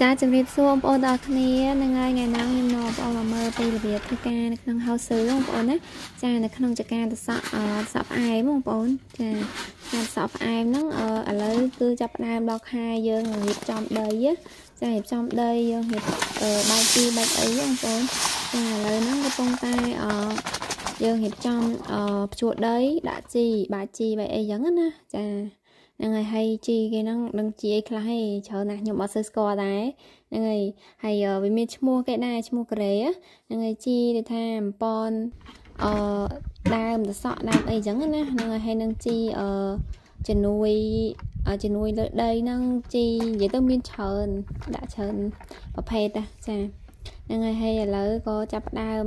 ចាជំរាបសួរបងប្អូនទាំងអស់គ្នានឹងហើយថ្ងៃណាខ្ញុំនាំបងប្អូនមកមើលពីរបៀបធ្វើការនៅក្នុង house បងប្អូនណាចានៅក្នុងចការតសក់សក់ផ្អែមបងប្អូនចាការសក់ផ្អែមហ្នឹងឥឡូវគឺចាប់ផ្ដើមដល់ខែយើងរៀបចំដីចារៀបចំដីយើងរៀបបែកទីបែកអីបងប្អូនចាឥឡូវហ្នឹងកំពុងតែយើងរៀបចំភ្ជួរដីដាក់ជីបាជីបែកអីចឹងណាចា ហ្នឹងហើយហើយជីគេហ្នឹងនឹងជីអីខ្លះឯងច្រើនណាស់ខ្ញុំអត់សូវស្គាល់ដែរហ្នឹងហើយហើយវាមានឈ្មោះគេដែរឈ្មោះកូរ៉េហ្នឹងហើយជីគេថាអំប៉ុនអឺដើមតសក់ដើមអីចឹងណាហ្នឹងហើយហើយនឹងជីអឺជំនួយជំនួយលើដីហ្នឹងជីនិយាយទៅមានច្រើនដាក់ច្រើនប្រភេទណាចាហ្នឹងហើយហើយឥឡូវក៏ចាប់ផ្ដើម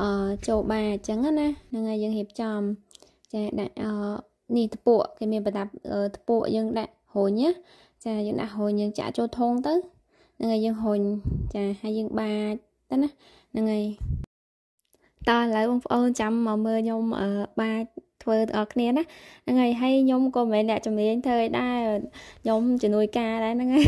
អឺចូលបាអញ្ចឹងណាហ្នឹងហើយយើងរៀបចំចាដាក់អឺ នេះតពួកគេមានប្រដាប់តពួកយើងដាក់រុញណាចាយើងដាក់រុញយើងចាក់ចូលធុងទៅហ្នឹងហើយយើងរុញចាហើយយើងបាចទៅណាហ្នឹងហើយតើឥឡូវបងប្អូនចាំមកមើលខ្ញុំបាចធ្វើទាំងអស់គ្នាណាហ្នឹងហើយហើយខ្ញុំក៏មិនមែនអ្នកជំនាញធ្វើឲ្យដែរខ្ញុំជំនួយការដែរហ្នឹងហើយ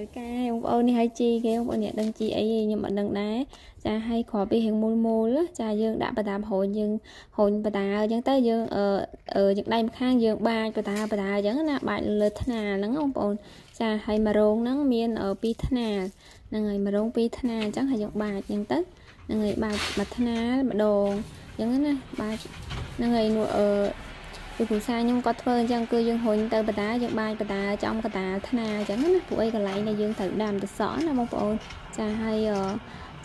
ដូចកាយបងប្អូននេះឲ្យជីគេបងប្អូនអ្នកដឹងជីអីខ្ញុំអត់ដឹងដែរចាឲ្យគ្រាប់ពីរៀងមូលមូលចាយើងដាក់បដាមហូនយើងហូនបដាអញ្ចឹងទៅយើងអឺយើងដៃម្ខាងយើងបាចបដាបដាអញ្ចឹងណាបាចលើថ្នាលហ្នឹងបងប្អូនចាហើយមករងហ្នឹងមានពីរថ្នាលហ្នឹងហើយមករងពីរថ្នាលអញ្ចឹងហើយយើងបាចអញ្ចឹងទៅហ្នឹងហើយបាចមួយថ្នាលម្ដងអញ្ចឹងណាបាចហ្នឹងហើយអឺ ពីគ្រូសាខ្ញុំគាត់ធ្វើអញ្ចឹងគឺយើងរុញទៅបដាយើងបាញបដាចំកដាថ្នាអញ្ចឹងណាពួកអីកន្លែងដែលយើងត្រូវដាំទៅសក់ណាបងប្អូនចាហើយ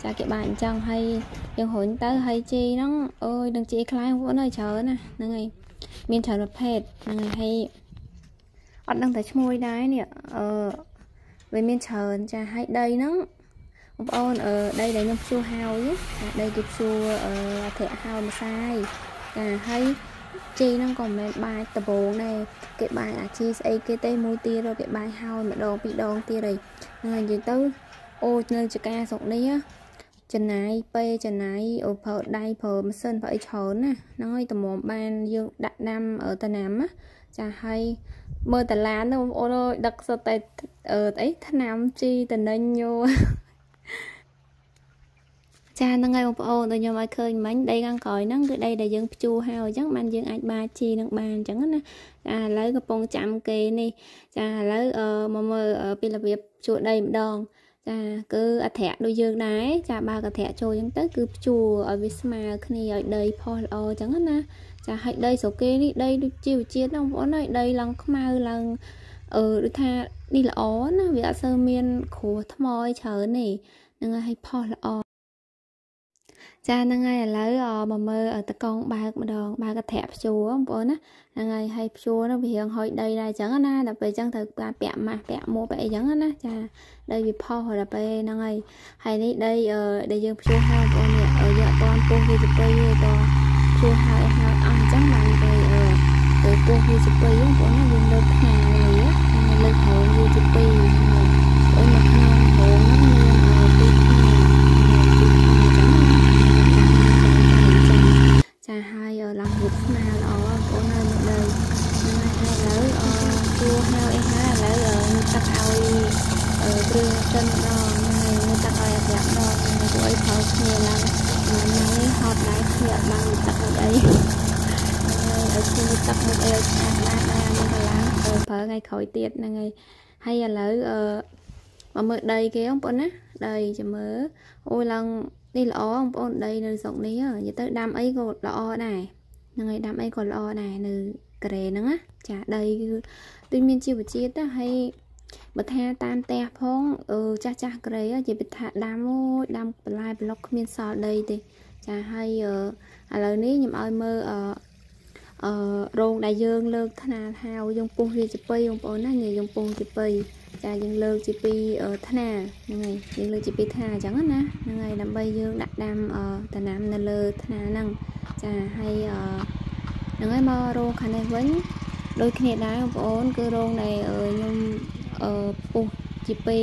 ចាគេបាញអញ្ចឹងហើយយើងរុញទៅហើយជីហ្នឹងអើយនឹងជីខ្លាំងបងប្អូនអើយច្រើនណាហ្នឹងហើយមានច្រើនប្រភេទហ្នឹងហើយអត់ដឹងតែឈ្មោះដែរនេះអឺវាមានច្រើនចាហើយដីហ្នឹងបងប្អូនអឺដីដែលខ្ញុំភ្ជួរហើយចាដីគេភ្ជួរអឺធ្រាក់ហើយម្សាយចាហើយ ជីហ្នឹងក៏មិនមែនបាច់ដបងដែរគេបាញ់អាជីស្អីគេទេមួយទៀតគេបាញ់ហើយម្ដងពីរដងទៀតហើយហ្នឹងនិយាយទៅអូនៅចការស្រុកនេះចំណាយពេលចំណាយអូប្រើដៃប្រើម៉ាស៊ីនប្រើអីច្រើនណាហ្នឹងហើយតម្រាំបានយើងដាក់ដាំតំណាំណាចាហើយមើលតឡានហ្នឹងបងប្អូនអើយដឹកសុទ្ធតែអឺអីថ្នាំជីតនិញយោ ចាហ្នឹងហើយបងប្អូនដូចខ្ញុំឲ្យឃើញមិញដីខាងក្រោយហ្នឹងគឺដីដែលយើងភ្ជួរហើយអញ្ចឹងបានយើងអាចបាជីនឹងបានអញ្ចឹងណាចាឥឡូវកំពុងចាំគេនេះចាឥឡូវអឺមកមើលពីរបៀបភ្ជួរដីម្ដងចាគឺអធៈដូចយើងដែរចាបើកធៈចូលអញ្ចឹងទៅគឺភ្ជួរឲ្យវាស្មើគ្នាឲ្យដីផុសល្អអញ្ចឹងណាចាឲ្យដីស្រុកគេនេះដីដូចជីវជាតិបងប្អូនហើយដីឡើងខ្មៅឡើងអឺដូចថានេះល្អណាវាអត់សូវមានគ្រោះថ្មអីច្រើនទេនឹងឲ្យផុសល្អ ចាហ្នឹងហើយឥឡូវមកមើលតកងបើកម្ដងបើកធាក់ភ្ជួរបងប្អូនណាហ្នឹងហើយហើយភ្ជួរនោះវារៀងហុយដីដែរអញ្ចឹងណាដល់ពេលអញ្ចឹងត្រូវការពាក់ម៉ាស់ពាក់មួកពាក់អីអញ្ចឹងណាចាដីវាផុសដល់ពេលហ្នឹងហើយហើយនេះដីដែលយើងភ្ជួរហើយបងប្អូននេះយើងអត់តាន់ពុះវាទៅពេទេតភ្ជួរហើយហើយអស់អញ្ចឹងបានទៅទៅពុះវាទៅពេបងប្អូនណាយើងលើកថ្នាលនេះលើកហៅវាទៅពេអូនមកក្នុងហងហ្នឹង ចាហើយឡើងរូបស្មាល្អបងប្អូនហើយមកលើហ្នឹងហើយឥឡូវជួហើយអីហើយឥឡូវនឹងទឹកឲ្យគ្រឿងចិនម្ដងហ្នឹងហើយនឹងទឹកឲ្យអាប់ម្ដងហ្នឹងពួកអីប្រើគ្នាឡើងហ្នឹងនេះហត់ដែរគ្នាអត់បានទឹកមួយអីឲ្យគ្នាទឹកមួយអីស្អាតណាស់ដែរមកកន្លងប្រើថ្ងៃក្រោយទៀតហ្នឹងហើយហើយឥឡូវអឺមកមើលដីគេបងប្អូនណាដីចាំមើលអូយឡើង នេះល្អបងប្អូនដីនៅស្រុកនេះនិយាយទៅដាំអីក៏ល្អដែរហ្នឹងហើយដាំអីក៏ល្អដែរនៅកូរ៉េហ្នឹងណាចាដីគឺដូចមានជីវជាតិណាហើយបើថាតាមផ្ទះផងអឺចាស់ចាស់ក្រេជាពិថាដាំអូយដាំបន្លែប្លុកគ្មានសល់ដីទេចាហើយឥឡូវនេះខ្ញុំឲ្យមើលអឺអឺរោងដែលយើងលើកថ្នាលហៅយើងពុះវាជាពីបងប្អូនណាងាយយើងពុះជាពី ចាយើងលើកជាពីថ្នាហ្នឹងហើយយើងលើកជាពីថ្នាអញ្ចឹងណាហ្នឹងហើយដើម្បីយើងដាក់ដាំតំណាំនៅលើថ្នាហ្នឹងចាហើយហ្នឹងហើយមករោងខាងនេះវិញដូចគ្នាដែរបងប្អូនគឺរោងដែលខ្ញុំពុះជាពី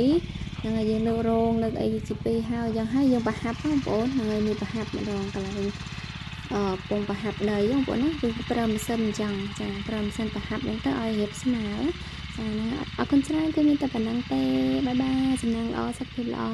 ហ្នឹងហើយយើងលើករោងលើកអីជាពីហើយយ៉ាងហើយយើងប្រហាប់បងប្អូនហ្នឹងហើយមានប្រហាប់ម្ដងកន្លែងអឺពងប្រហាប់ដីបងប្អូនណាគឺប្រើម៉ាស៊ីនអញ្ចឹងចាប្រើម៉ាស៊ីនប្រហាប់ហ្នឹងទៅឲ្យរៀបស្មើ ចាហ្នឹងអរគុណច្រើនគឺមានតែប៉ុណ្្នឹងទេបាយបាយសំណាងល្អសុខភាពល្អ